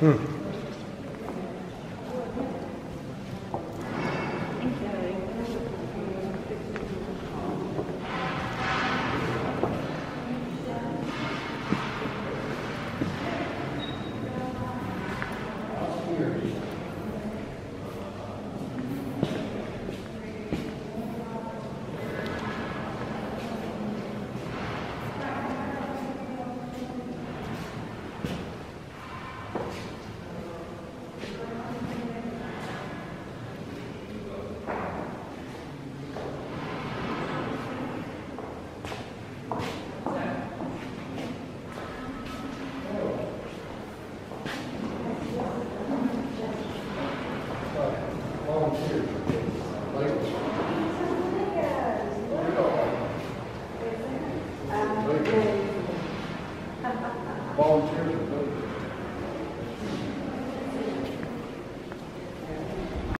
Hmm. Volunteer